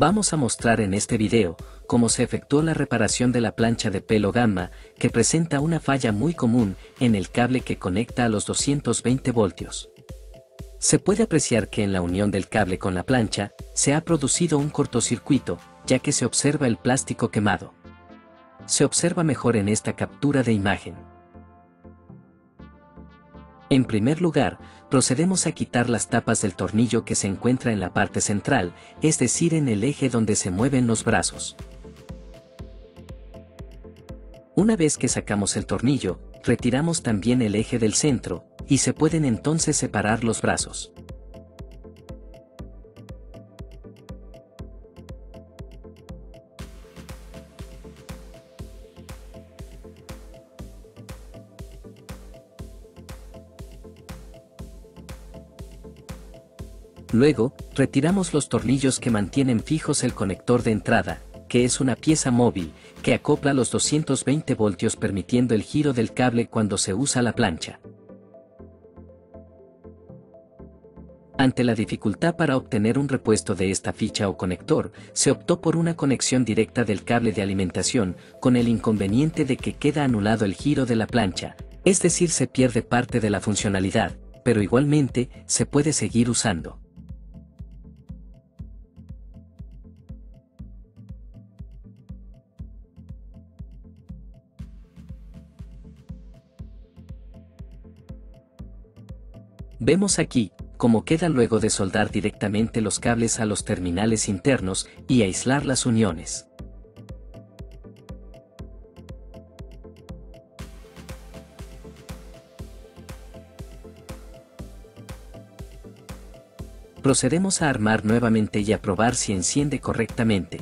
Vamos a mostrar en este video cómo se efectuó la reparación de la plancha de pelo gamma que presenta una falla muy común en el cable que conecta a los 220 voltios. Se puede apreciar que en la unión del cable con la plancha se ha producido un cortocircuito, ya que se observa el plástico quemado. Se observa mejor en esta captura de imagen. En primer lugar, procedemos a quitar las tapas del tornillo que se encuentra en la parte central, es decir en el eje donde se mueven los brazos. Una vez que sacamos el tornillo, retiramos también el eje del centro, y se pueden entonces separar los brazos. Luego, retiramos los tornillos que mantienen fijos el conector de entrada, que es una pieza móvil, que acopla los 220 voltios permitiendo el giro del cable cuando se usa la plancha. Ante la dificultad para obtener un repuesto de esta ficha o conector, se optó por una conexión directa del cable de alimentación, con el inconveniente de que queda anulado el giro de la plancha, es decir se pierde parte de la funcionalidad, pero igualmente se puede seguir usando. Vemos aquí, cómo queda luego de soldar directamente los cables a los terminales internos y aislar las uniones. Procedemos a armar nuevamente y a probar si enciende correctamente,